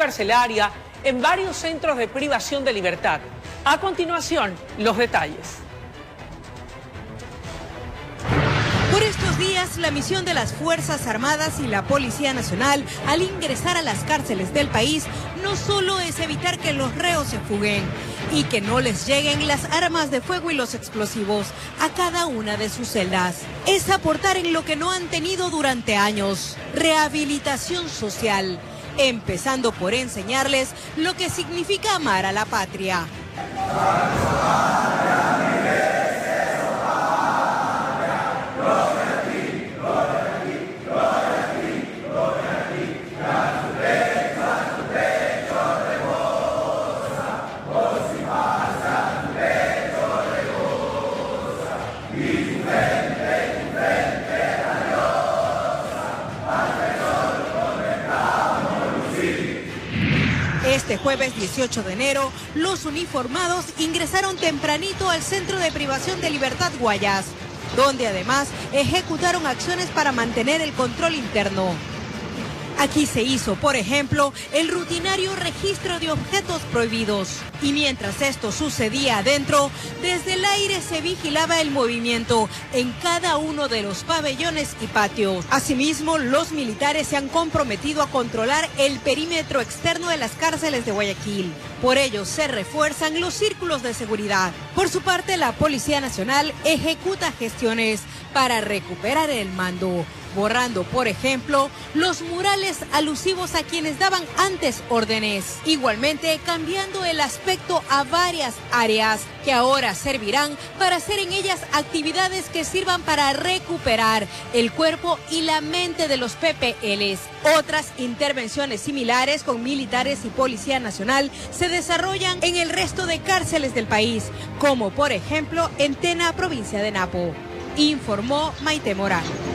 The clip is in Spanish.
carcelaria en varios centros de privación de libertad. A continuación, los detalles. Por estos días, la misión de las Fuerzas Armadas y la Policía Nacional al ingresar a las cárceles del país no solo es evitar que los reos se fuguen y que no les lleguen las armas de fuego y los explosivos a cada una de sus celdas, es aportar en lo que no han tenido durante años, rehabilitación social, empezando por enseñarles lo que significa amar a la patria. Este jueves 18 de enero, los uniformados ingresaron tempranito al Centro de Privación de Libertad Guayas, donde además ejecutaron acciones para mantener el control interno. Aquí se hizo, por ejemplo, el rutinario registro de objetos prohibidos. Y mientras esto sucedía adentro, desde el aire se vigilaba el movimiento en cada uno de los pabellones y patios. Asimismo, los militares se han comprometido a controlar el perímetro externo de las cárceles de Guayaquil. Por ello, se refuerzan los círculos de seguridad. Por su parte, la Policía Nacional ejecuta gestiones para recuperar el mando borrando, por ejemplo, los murales alusivos a quienes daban antes órdenes. Igualmente, cambiando el aspecto a varias áreas que ahora servirán para hacer en ellas actividades que sirvan para recuperar el cuerpo y la mente de los PPLs. Otras intervenciones similares con militares y Policía Nacional se desarrollan en el resto de cárceles del país, como por ejemplo en Tena, provincia de Napo. Informó Maite Morán.